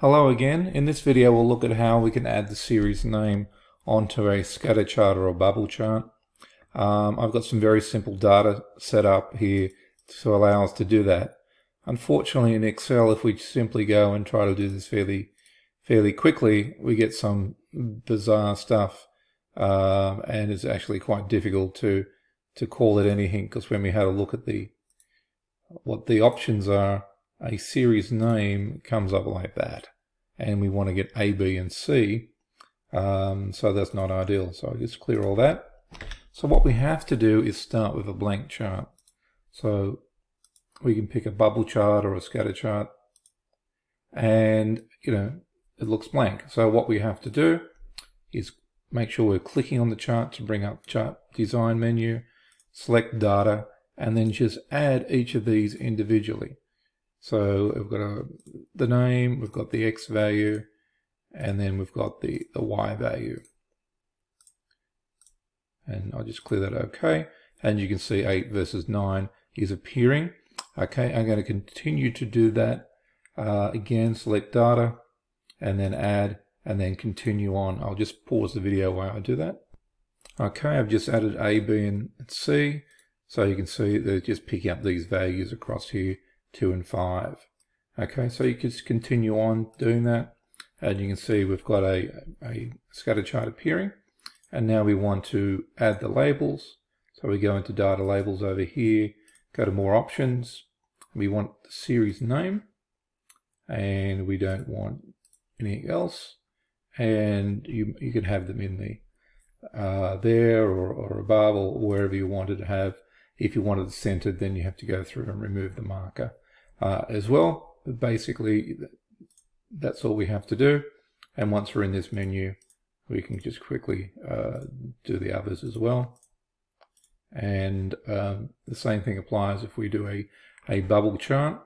Hello again. In this video we'll look at how we can add the series name onto a scatter chart or a bubble chart. Um, I've got some very simple data set up here to allow us to do that. Unfortunately in Excel if we simply go and try to do this fairly fairly quickly we get some bizarre stuff um, and it's actually quite difficult to to call it anything because when we had a look at the what the options are a series name comes up like that and we want to get A, B and C um, so that's not ideal. So I just clear all that. So what we have to do is start with a blank chart. So we can pick a bubble chart or a scatter chart and you know it looks blank. So what we have to do is make sure we're clicking on the chart to bring up chart design menu select data and then just add each of these individually so we've got a, the name, we've got the X value, and then we've got the, the Y value. And I'll just clear that okay. And you can see 8 versus 9 is appearing. Okay, I'm going to continue to do that. Uh, again, select data, and then add, and then continue on. I'll just pause the video while I do that. Okay, I've just added A, B, and C. So you can see they're just picking up these values across here 2 and 5. Okay, so you can just continue on doing that. And you can see we've got a, a scatter chart appearing. And now we want to add the labels. So we go into data labels over here, go to more options. We want the series name and we don't want anything else. And you, you can have them in the uh, there or, or above or wherever you wanted to have. If you wanted it centered, then you have to go through and remove the marker uh, as well. But basically, that's all we have to do. And once we're in this menu, we can just quickly uh, do the others as well. And um, the same thing applies if we do a, a bubble chart.